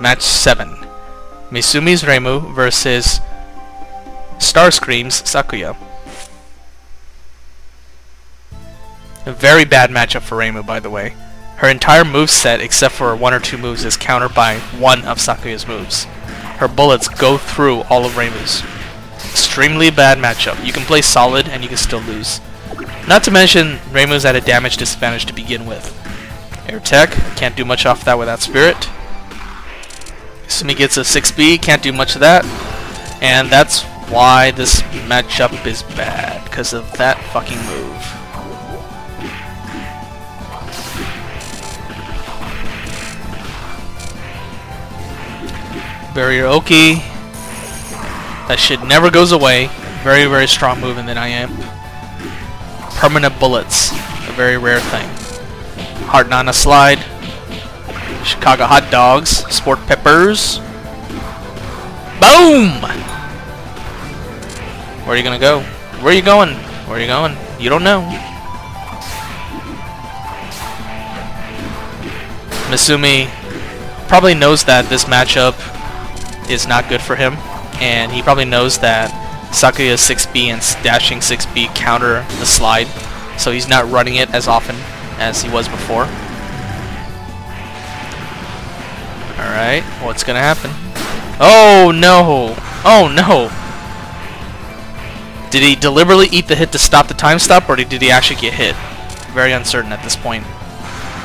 Match 7. Misumi's Reimu versus Starscream's Sakuya. A very bad matchup for Reimu, by the way. Her entire move set, except for one or two moves, is countered by one of Sakuya's moves. Her bullets go through all of Reimu's. Extremely bad matchup. You can play solid and you can still lose. Not to mention, Reimu's at a damage disadvantage to begin with. Air Tech, can't do much off that without Spirit. Sumi gets a 6B, can't do much of that. And that's why this matchup is bad, because of that fucking move. Barrier Oki. That shit never goes away. Very, very strong move in the IM. Permanent bullets. A very rare thing. Heart Nana Slide. Chicago Hot Dogs. Sport Peppers. Boom! Where are you gonna go? Where are you going? Where are you going? You don't know. Misumi probably knows that this matchup is not good for him, and he probably knows that Sakuya's 6B and dashing 6B counter the slide, so he's not running it as often as he was before. Alright, what's gonna happen? Oh no! Oh no! Did he deliberately eat the hit to stop the time stop, or did he actually get hit? Very uncertain at this point.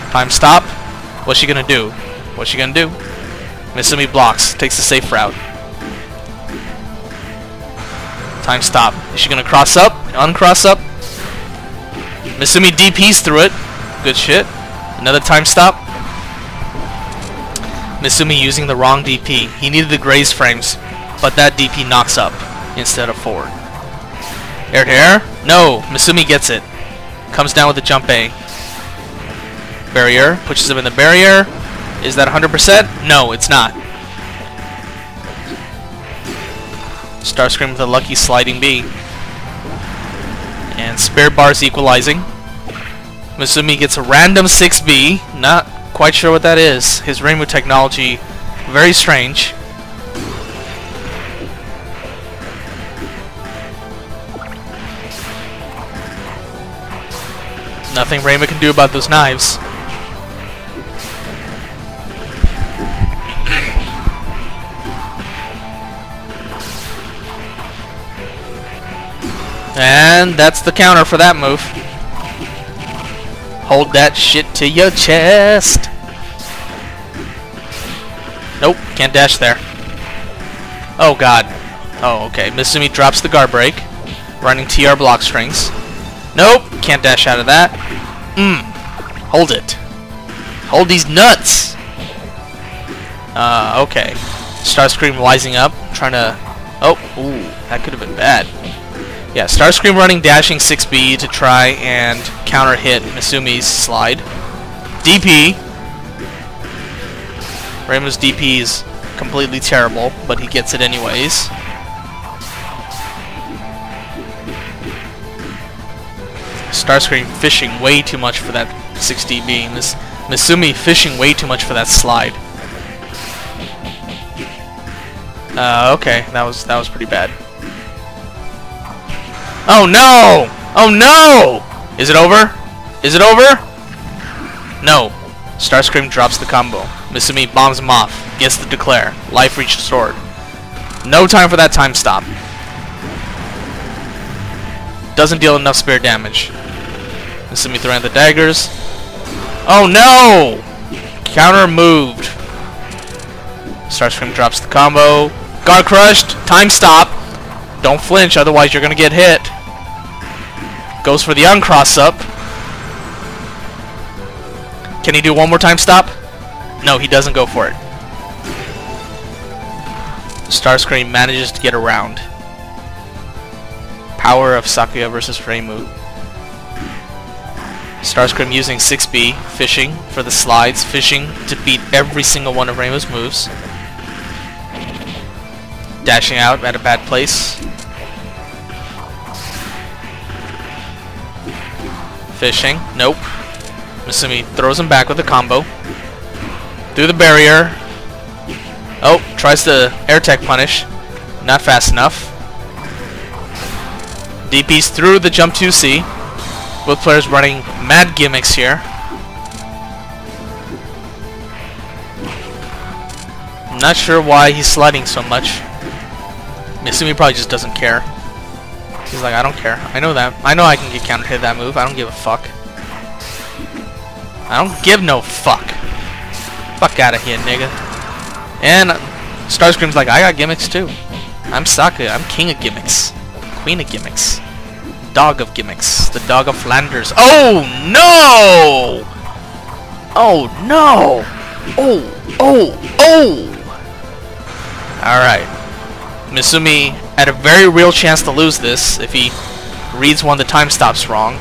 Time stop. What's she gonna do? What's she gonna do? Misumi blocks, takes the safe route. Time stop. Is she gonna cross up? Uncross up? Misumi DPs through it. Good shit. Another time stop. Misumi using the wrong DP. He needed the graze frames, but that DP knocks up instead of forward. Air to air? No! Misumi gets it. Comes down with a jump A. Barrier. Pushes him in the barrier. Is that 100%? No, it's not. Starscream with a lucky sliding B. And spare bars equalizing. Misumi gets a random 6B. Not quite sure what that is. His Reimu technology, very strange. Nothing Reimu can do about those knives. And that's the counter for that move. Hold that shit to your chest. Nope, can't dash there. Oh god. Oh, okay. Misumi drops the guard break. Running TR block strings. Nope, can't dash out of that. Mmm. Hold it. Hold these nuts! Uh, okay. Starscream rising up, trying to... Oh, ooh, that could have been bad. Yeah, Starscream running dashing 6B to try and counter hit Misumi's slide. DP. Reimu's DP is completely terrible, but he gets it anyways. Starscream fishing way too much for that 6DB. Miss Misumi fishing way too much for that slide. Uh, okay, that was that was pretty bad. Oh no! Oh no! Is it over? Is it over? No. Starscream drops the combo. Misumi bombs him off. Gets the declare. Life reach restored. No time for that time stop. Doesn't deal enough spare damage. Misumi throwing the daggers. Oh no! Counter moved. Starscream drops the combo. Guard crushed. Time stop. Don't flinch, otherwise you're gonna get hit. Goes for the uncross up. Can he do one more time stop? No, he doesn't go for it. Starscream manages to get around. Power of Sakuya versus Reimu. Starscream using 6B, fishing for the slides, fishing to beat every single one of Reimu's moves. Dashing out at a bad place. Fishing. Nope. Misumi throws him back with a combo. Through the barrier. Oh, tries to air tech punish. Not fast enough. DP's through the jump 2C. Both players running mad gimmicks here. I'm not sure why he's sliding so much. I assume he probably just doesn't care. He's like, I don't care. I know that. I know I can get counter hit that move. I don't give a fuck. I don't give no fuck. Fuck out of here, nigga. And Starscream's like, I got gimmicks too. I'm Saka. I'm king of gimmicks. Queen of gimmicks. Dog of gimmicks. The dog of Flanders. Oh no! Oh no! Oh, oh, oh! Alright. Misumi had a very real chance to lose this if he reads one of the time stops wrong.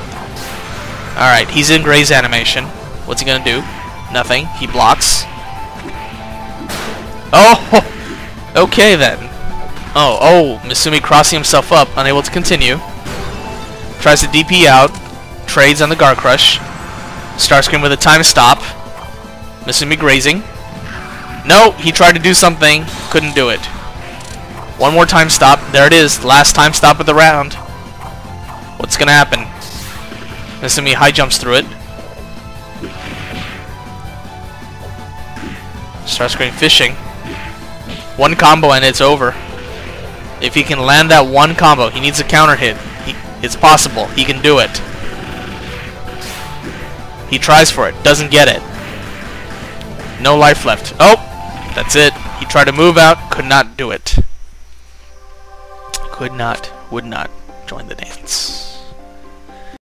Alright, he's in Gray's animation. What's he gonna do? Nothing. He blocks. Oh! Okay then. Oh, oh, Misumi crossing himself up, unable to continue. Tries to DP out. Trades on the Guard Crush. Starscream with a time stop. Misumi grazing. No, he tried to do something. Couldn't do it. One more time stop. There it is. Last time stop of the round. What's gonna happen? Misumi high jumps through it. Starscream fishing. One combo and it's over. If he can land that one combo, he needs a counter hit. He, it's possible. He can do it. He tries for it. Doesn't get it. No life left. Oh! That's it. He tried to move out. Could not do it. Could not. Would not join the dance.